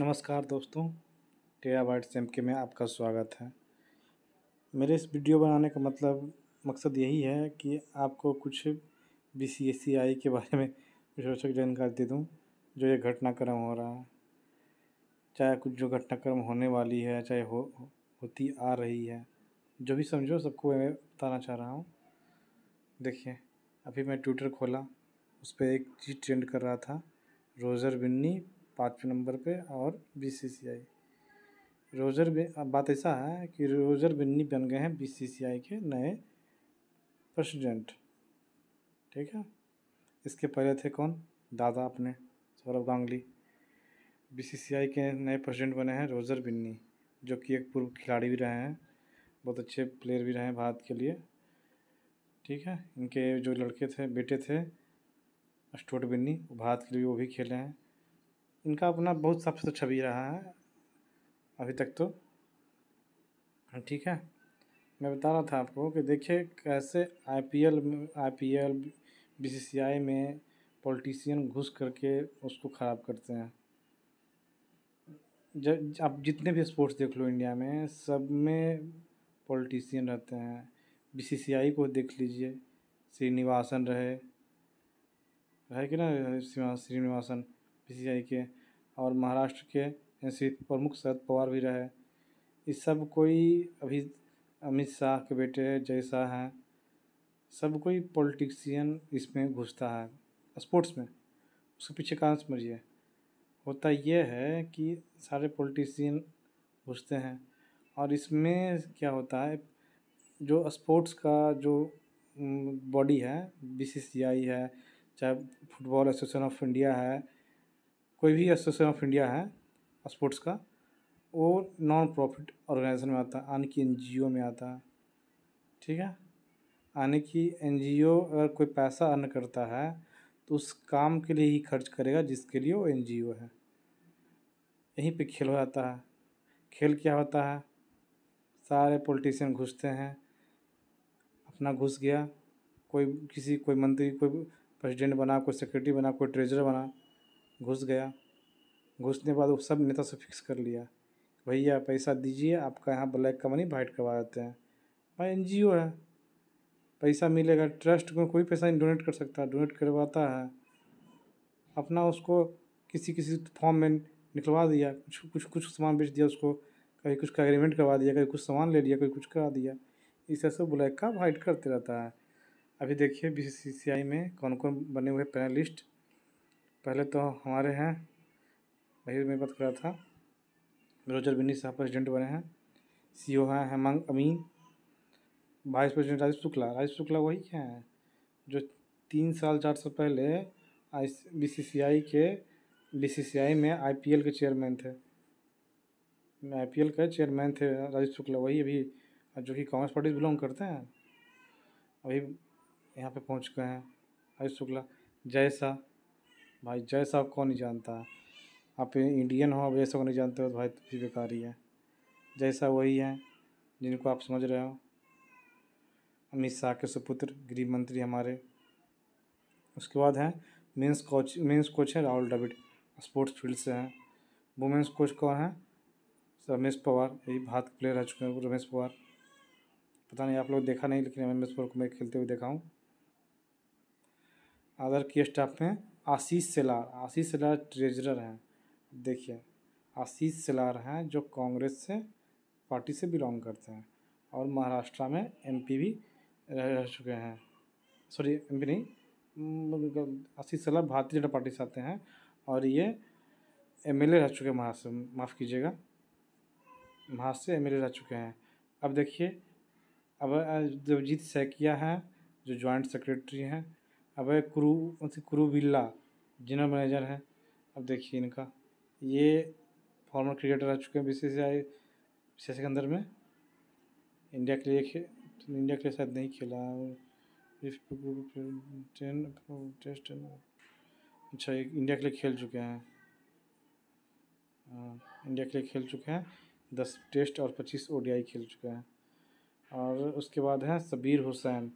नमस्कार दोस्तों टेरा white M के में आपका स्वागत है। मेरे इस वीडियो बनाने का मतलब मकसद यही है कि आपको कुछ B C S C I के बारे में कुछ रोचक जानकारी दे दूँ, जो ये घटनाक्रम हो रहा है। चाहे कुछ जो घटनाक्रम होने वाली है, चाहे हो, होती आ रही है, जो भी समझो सबको मैं बताना चाह रहा हूँ। देखिए, अभी मैं ट्विटर खोला, उस पर एक चीज़ ट्रेंड कर रहा था, रोज़र बिन्नी पाँचवें नंबर पे और बी सी सी आई रोज़र बात ऐसा है कि रोज़र बिन्नी बन गए हैं बी सी सी आई के नए प्रेसिडेंट ठीक है? इसके पहले थे कौन? दादा अपने, Saurav Ganguly. B C C I के नए प्रेसिडेंट बने हैं रोज़र बिन्नी, जो कि एक पूर्व खिलाड़ी भी रहे हैं, बहुत अच्छे प्लेयर भी रहे हैं भारत के लिए। ठीक है? इनके जो लड़के थे, बेटे थे स्टोट बिन्नी भारत के लिए वो भी खेले हैं। इनका अपना बहुत साफ़ सुथरा छवि रहा है, अभी तक तो। ठीक है। मैं बता रहा था आपको कि देखिए कैसे आईपीएल आईपीएल, बीसीसीआई में पॉलिटिशियन घुस करके उसको ख़राब करते हैं। जब आप जितने भी स्पोर्ट्स देख लो इंडिया में, सब में पॉलिटिशियन रहते हैं। बीसीसीआई को देख लीजिए, श्रीनिवासन रहे। रहे कि ना श्रीनिवासन? पी के और महाराष्ट्र के ऐसे प्रमुख शरद पवार भी रहे। इस सब कोई अभी अमित शाह के बेटे जय शाह हैं। सब कोई पॉलिटिशियन इसमें घुसता है, स्पोर्ट्स में। उसके पीछे कारण समझिए होता यह है कि सारे पॉलिटिशियन घुसते हैं और इसमें क्या होता है, जो स्पोर्ट्स का जो बॉडी है, बीसीसीआई है, चाहे फुटबॉल एसोसिएशन ऑफ़ इंडिया है कोई भी एसोसिएशन ऑफ़ इंडिया है, स्पोर्ट्स का, वो नॉन प्रॉफिट ऑर्गेनाइजेशन में आता है, यानी कि एन में आता है। ठीक है? यानी कि एन अगर कोई पैसा अर्न करता है तो उस काम के लिए ही खर्च करेगा जिसके लिए वो एनजीओ है। यहीं पे खेल हो जाता है। खेल क्या होता है? सारे पॉलिटिशियन घुसते हैं। अपना घुस गया। कोई किसी, कोई मंत्री, कोई प्रेसिडेंट बना, कोई सेक्रेटरी बना, कोई ट्रेजर बना। घुस गया। घुसने के बाद वो सब नेता से फिक्स कर लिया। भैया, पैसा दीजिए, आपका यहाँ ब्लैक का मनी वाइट करवा देते हैं। भाई एनजीओ है। पैसा मिलेगा ट्रस्ट में कोई पैसा नहीं डोनेट कर सकता डोनेट करवाता है। अपना उसको किसी किसी फॉर्म में निकलवा दिया, कुछ कुछ कुछ सामान बेच दिया उसको, कभी कुछ का एग्रीमेंट करवा दिया, कभी कुछ सामान ले लिया, कभी कुछ करा दिया। इस तरह से ब्लैक का वाइट करते रहता है। अभी देखिए बी में कौन कौन बने हुए पैनलिस्ट पहले तो हमारे हैं वही मैं बात कर था। रोजर बिन्नी साहब प्रेसिडेंट बने हैं सीईओ हैं हेमंग अमीन वाइस प्रेसिडेंट राजेश शुक्ला। राजेश शुक्ला वही क्या हैं? जो तीन साल, चार साल पहले आई बी सी सी आई के बी सी सी आई में आई पी एल के चेयरमैन थे। आई पी एल के चेयरमैन थे राजेश शुक्ला वही अभी, जो कि कांग्रेस पार्टी बिलोंग करते हैं अभी यहाँ पे पहुँच गए हैं राजेश शुक्ला। जैसा भाई जय साहब कौन नहीं जानता? है आप इंडियन हो जैसा को नहीं जानते हो तो भाई तो बेकार ही। है जैसा वही है, जिनको आप समझ रहे हो। अमित शाह के सुपुत्र, गृह मंत्री हमारे। उसके बाद हैं, मेंस कोच मेंस कोच है राहुल द्रविड़, स्पोर्ट्स फ़ील्ड से हैं। वुमेंस कोच कौन है? रमेश पवार, यही भारत के प्लेयर रह चुके हैं रमेश पवार। पता नहीं, आप लोग देखा नहीं, लेकिन रमेश पवार को मैं खेलते हुए देखा हूँ। अदर की स्टाफ में आशीष सेलार आशीष सेलार ट्रेजरर हैं। देखिए, आशीष सेलार हैं जो कांग्रेस से, पार्टी से बिलोंग करते हैं और महाराष्ट्र में एमपी भी रह चुके हैं। सॉरी, एमपी नहीं आशीष सेलार भारतीय जनता पार्टी से आते हैं और ये एमएलए रह चुके हैं महाराष्ट्र माफ़ कीजिएगा। महाराष्ट्र से एमएलए रह चुके हैं। अब देखिए, अब देवजीत सैकिया हैं, जो जॉइंट सेक्रेटरी हैं अब क्रू क्रू बिल्ला जिनर मैनेजर हैं। अब देखिए इनका। ये फॉर्मर क्रिकेटर रह चुके हैं बी सी सी आई सी के अंदर में। इंडिया के लिए खे इंडिया के लिए शायद नहीं खेला। टेस्ट अच्छा इंडिया के लिए खेल चुके हैं। इंडिया के लिए खेल चुके हैं। दस टेस्ट और पच्चीस ओडीआई खेल चुके हैं। और उसके बाद है सबीर हुसैन।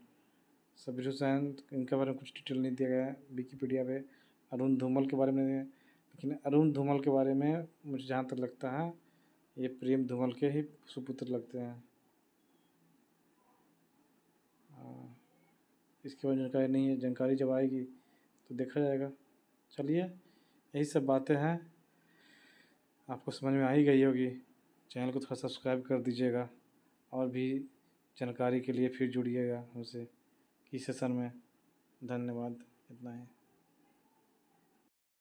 सबीर हुसैन इनके बारे में कुछ डिटेल नहीं दिया गया है विकीपीडिया पे। अरुण धूमल के बारे में लेकिन अरुण धूमल के बारे में मुझे जहाँ तक लगता है, ये प्रेम धूमल के ही सुपुत्र लगते हैं। इसके बारे में जानकारी नहीं है, जानकारी जब आएगी तो देखा जाएगा। चलिए, यही सब बातें हैं। आपको समझ में आ ही गई होगी। चैनल को थोड़ा सब्सक्राइब कर दीजिएगा और भी जानकारी के लिए फिर जुड़िएगा हमसे। इस सेशन में धन्यवाद। इतना ही।